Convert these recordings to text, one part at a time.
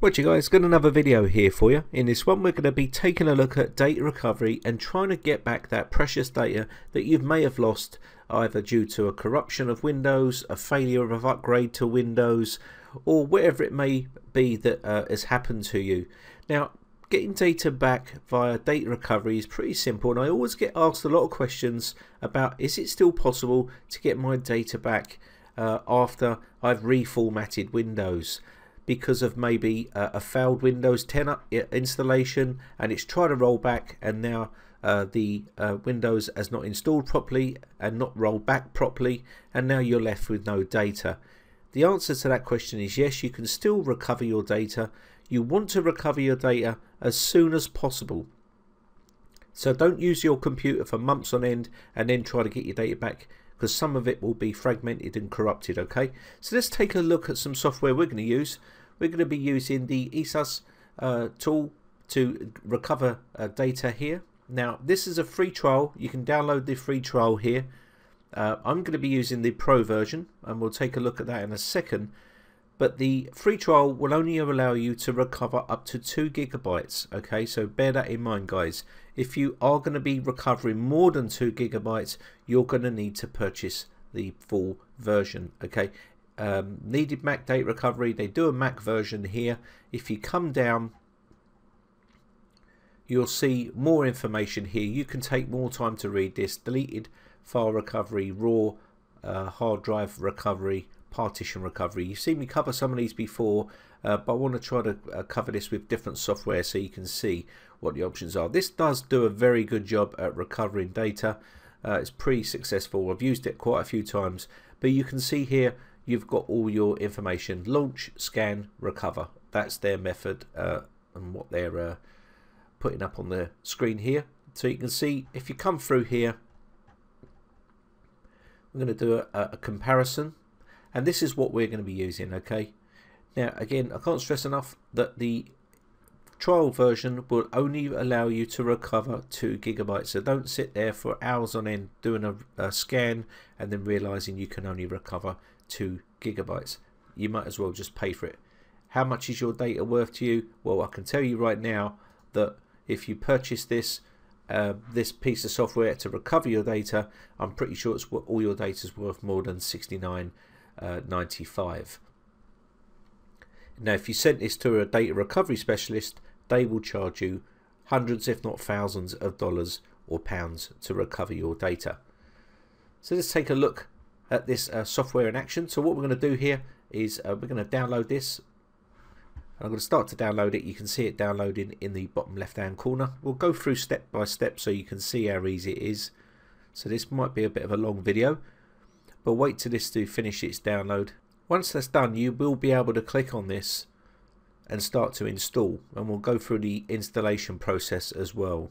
Right you guys, got another video here for you. In this one we're going to be taking a look at data recovery and trying to get back that precious data that you may have lost either due to a corruption of Windows, a failure of upgrade to Windows or whatever it may be that uh, has happened to you. Now getting data back via data recovery is pretty simple and I always get asked a lot of questions about is it still possible to get my data back uh, after I've reformatted Windows because of maybe uh, a failed Windows 10 installation and it's tried to roll back and now uh, the uh, Windows has not installed properly and not rolled back properly and now you're left with no data. The answer to that question is yes, you can still recover your data. You want to recover your data as soon as possible. So don't use your computer for months on end and then try to get your data back because some of it will be fragmented and corrupted okay? So let's take a look at some software we're going to use. We're going to be using the EaseUS uh, tool to recover uh, data here. Now this is a free trial. You can download the free trial here. Uh, I'm going to be using the pro version and we'll take a look at that in a second but the free trial will only allow you to recover up to 2 gigabytes okay? So bear that in mind guys. If you are going to be recovering more than 2 gigabytes you're going to need to purchase the full version okay? Um, needed Mac date recovery. They do a Mac version here. If you come down you'll see more information here. You can take more time to read this. Deleted file recovery raw uh, hard drive recovery partition recovery. You've seen me cover some of these before, uh, but I want to try to uh, cover this with different software so you can see what the options are. This does do a very good job at recovering data. Uh, it's pretty successful. I've used it quite a few times, but you can see here you've got all your information. Launch, scan, recover. That's their method uh, and what they're uh, putting up on the screen here. So you can see if you come through here, I'm going to do a, a comparison and this is what we're going to be using okay? Now again I can't stress enough that the trial version will only allow you to recover 2 gigabytes. So don't sit there for hours on end doing a, a scan and then realizing you can only recover 2 gigabytes. You might as well just pay for it. How much is your data worth to you? Well I can tell you right now that if you purchase this uh, this piece of software to recover your data I'm pretty sure it's all your data is worth more than 69 uh, 95. Now if you sent this to a data recovery specialist they will charge you hundreds if not thousands of dollars or pounds to recover your data. So let's take a look at this uh, software in action. So what we're going to do here is uh, we're going to download this. I'm going to start to download it. You can see it downloading in the bottom left hand corner. We'll go through step by step so you can see how easy it is. So this might be a bit of a long video but wait till this to finish its download. Once that's done you will be able to click on this and start to install and we'll go through the installation process as well.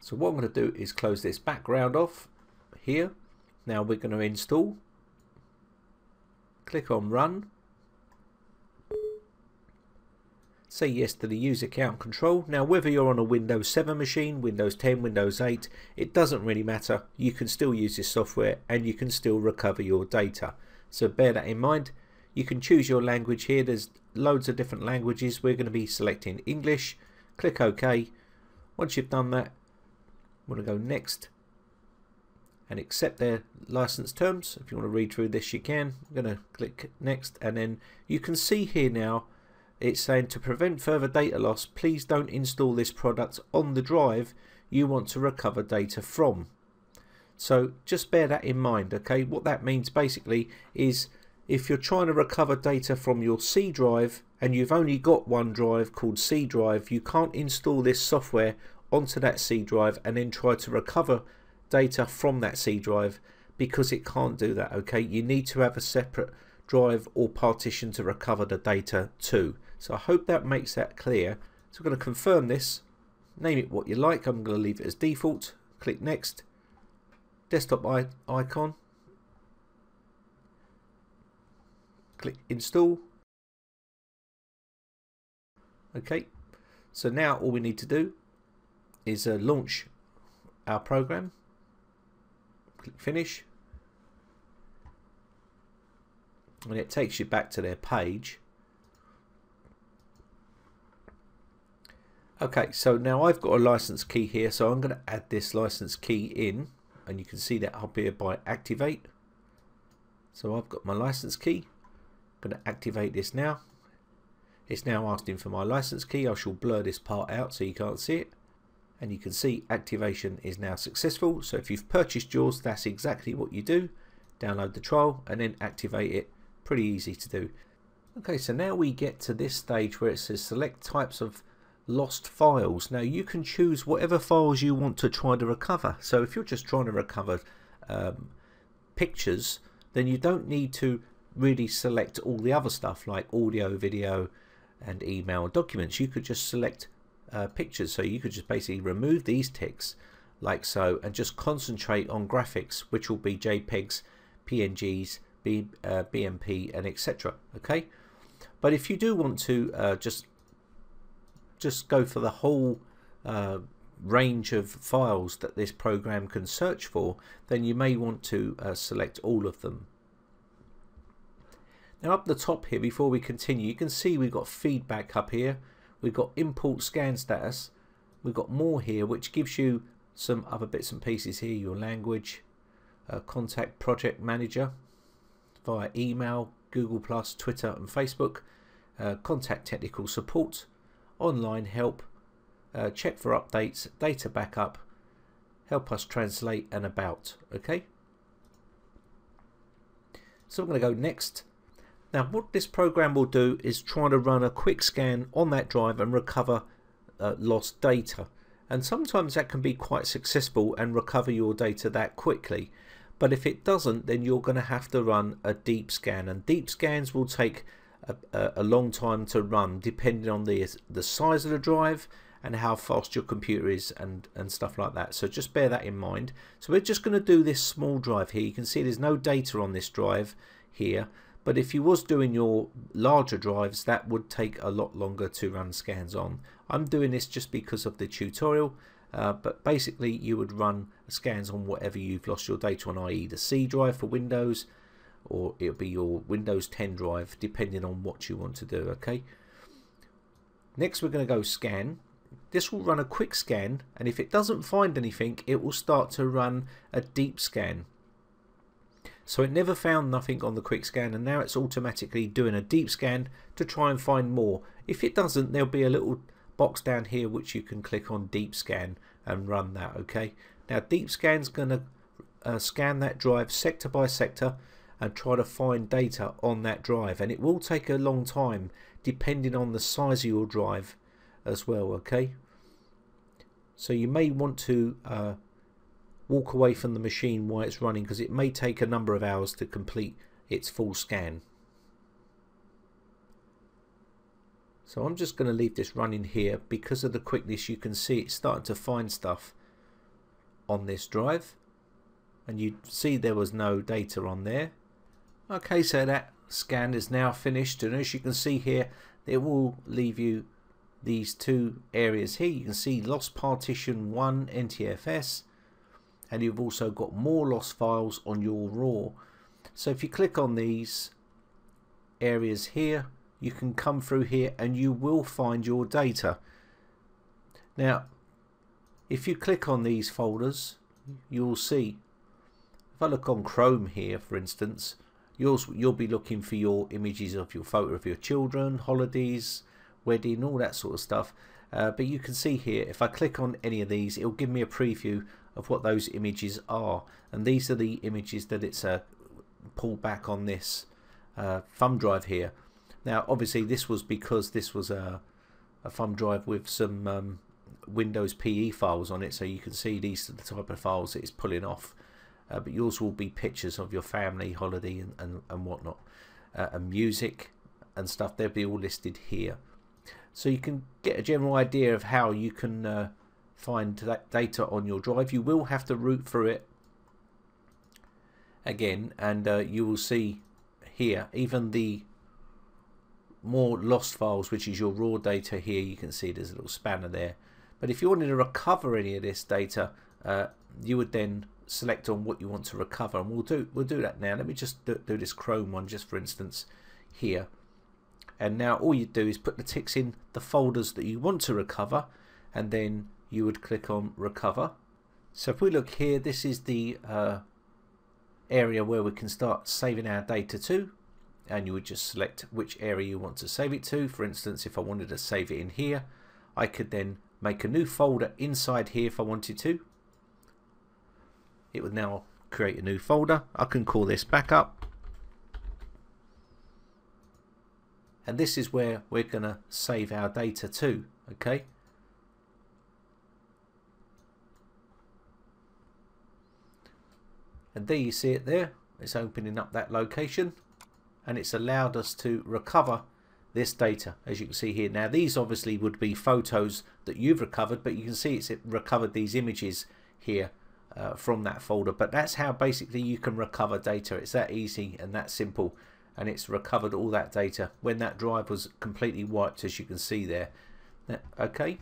So what I'm going to do is close this background off here. Now we're going to install. Click on run say yes to the use account control. Now whether you're on a Windows 7 machine, Windows 10, Windows 8, it doesn't really matter. You can still use this software and you can still recover your data. So bear that in mind. You can choose your language here. There's loads of different languages. We're going to be selecting English. Click OK. Once you've done that, we're going to go next and accept their license terms. If you want to read through this you can. I'm going to click next and then you can see here now it's saying to prevent further data loss please don't install this product on the drive you want to recover data from. So just bear that in mind okay? What that means basically is if you're trying to recover data from your C drive and you've only got one drive called C drive you can't install this software onto that C drive and then try to recover data from that C drive because it can't do that okay? You need to have a separate drive or partition to recover the data to so I hope that makes that clear. So we're going to confirm this, name it what you like. I'm going to leave it as default. Click next. Desktop icon. Click install. Okay, so now all we need to do is uh, launch our program. Click finish. And it takes you back to their page Okay, so now I've got a license key here, so I'm going to add this license key in, and you can see that up here by activate. So I've got my license key. I'm going to activate this now. It's now asking for my license key. I shall blur this part out so you can't see it. And you can see activation is now successful. So if you've purchased yours, that's exactly what you do. Download the trial and then activate it. Pretty easy to do. Okay, so now we get to this stage where it says select types of lost files. Now you can choose whatever files you want to try to recover. So if you're just trying to recover um, pictures, then you don't need to really select all the other stuff like audio, video and email documents. You could just select uh, pictures. So you could just basically remove these ticks like so and just concentrate on graphics which will be JPEGs, PNGs, B, uh, BMP and etc. Okay, but if you do want to uh, just just go for the whole uh, range of files that this program can search for, then you may want to uh, select all of them. Now up the top here, before we continue, you can see we've got feedback up here. We've got import scan status. We've got more here, which gives you some other bits and pieces here, your language, uh, contact project manager via email, Google+, Twitter and Facebook, uh, contact technical support, online help, uh, check for updates, data backup, help us translate and about. Okay. So I'm going to go next. Now what this program will do is try to run a quick scan on that drive and recover uh, lost data. And sometimes that can be quite successful and recover your data that quickly. But if it doesn't, then you're going to have to run a deep scan. And deep scans will take a, a, long time to run depending on the the size of the drive and how fast your computer is and and stuff like that. So just bear that in mind. So we're just going to do this small drive here. You can see there's no data on this drive here but if you was doing your larger drives that would take a lot longer to run scans on. I'm doing this just because of the tutorial uh, but basically you would run scans on whatever you've lost your data on i.e. the C drive for Windows or it'll be your Windows 10 drive depending on what you want to do okay? Next we're going to go scan. This will run a quick scan and if it doesn't find anything it will start to run a deep scan. So it never found nothing on the quick scan and now it's automatically doing a deep scan to try and find more. If it doesn't there'll be a little box down here which you can click on deep scan and run that okay? Now deep scan's going to uh, scan that drive sector by sector and try to find data on that drive. And it will take a long time depending on the size of your drive as well okay? So you may want to uh, walk away from the machine while it's running because it may take a number of hours to complete its full scan. So I'm just going to leave this running here. Because of the quickness you can see it's starting to find stuff on this drive. And you see there was no data on there Okay, so that scan is now finished and as you can see here it will leave you these two areas here. You can see lost partition 1 NTFS and you've also got more lost files on your RAW. So if you click on these areas here you can come through here and you will find your data. Now if you click on these folders you'll see if I look on Chrome here for instance You'll, you'll be looking for your images of your photo of your children, holidays, wedding, all that sort of stuff. Uh, but you can see here, if I click on any of these, it'll give me a preview of what those images are. And these are the images that it's uh, pulled back on this uh, thumb drive here. Now, obviously, this was because this was a, a thumb drive with some um, Windows PE files on it, so you can see these are the type of files it's pulling off uh, but yours will be pictures of your family, holiday, and, and, and whatnot, uh, and music and stuff. They'll be all listed here. So you can get a general idea of how you can uh, find that data on your drive. You will have to root through it again, and uh, you will see here even the more lost files, which is your raw data here. You can see there's a little spanner there. But if you wanted to recover any of this data, uh, you would then select on what you want to recover and we'll do we'll do that now. Let me just do, do this chrome one just for instance here. And now all you do is put the ticks in the folders that you want to recover and then you would click on recover. So if we look here this is the uh, area where we can start saving our data to and you would just select which area you want to save it to. For instance if I wanted to save it in here I could then make a new folder inside here if I wanted to it would now create a new folder. I can call this backup. And this is where we're going to save our data to okay? And there you see it there. It's opening up that location. And it's allowed us to recover this data. As you can see here now these obviously would be photos that you've recovered but you can see it's recovered these images here uh, from that folder but that's how basically you can recover data. It's that easy and that simple and it's recovered all that data. When that drive was completely wiped as you can see there. Okay.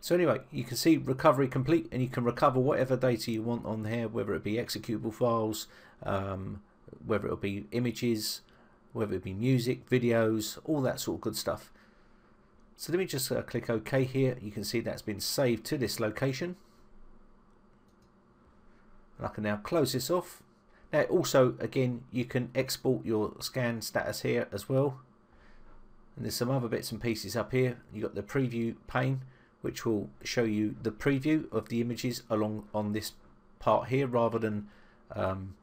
So anyway you can see recovery complete and you can recover whatever data you want on here whether it be executable files um, whether it be images whether it be music videos all that sort of good stuff so let me just uh, click OK here. You can see that's been saved to this location. And I can now close this off. Now also again you can export your scan status here as well. And there's some other bits and pieces up here. You've got the preview pane which will show you the preview of the images along on this part here rather than um,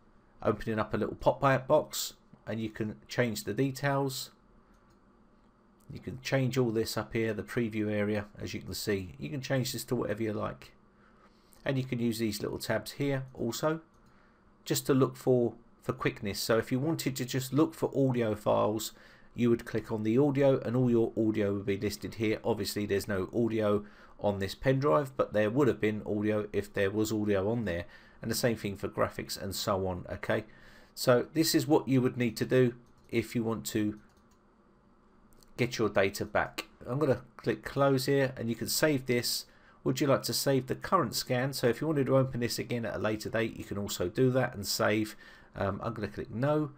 opening up a little pop-out box. And you can change the details you can change all this up here the preview area as you can see. You can change this to whatever you like. And you can use these little tabs here also just to look for for quickness. So if you wanted to just look for audio files you would click on the audio and all your audio would be listed here. Obviously there's no audio on this pen drive but there would have been audio if there was audio on there. And the same thing for graphics and so on okay? So this is what you would need to do if you want to get your data back I'm going to click close here and you can save this would you like to save the current scan? So if you wanted to open this again at a later date, you can also do that and save. Um, I'm going to click no,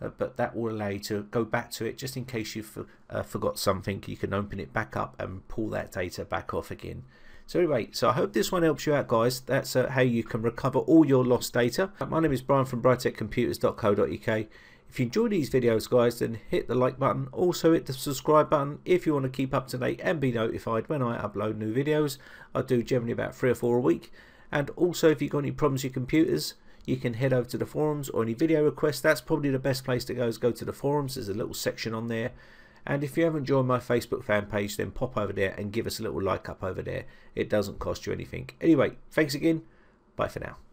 uh, but that will allow you to go back to it just in case you uh, forgot something. You can open it back up and pull that data back off again. So anyway, so I hope this one helps you out guys. That's uh, how you can recover all your lost data. My name is Brian from briteccomputers.co.uk. If you enjoy these videos guys then hit the like button, also hit the subscribe button if you want to keep up to date and be notified when I upload new videos. I do generally about 3 or 4 a week. And also if you've got any problems with your computers you can head over to the forums or any video requests. That's probably the best place to go is go to the forums. There's a little section on there. And if you haven't joined my Facebook fan page then pop over there and give us a little like up over there. It doesn't cost you anything. Anyway thanks again. Bye for now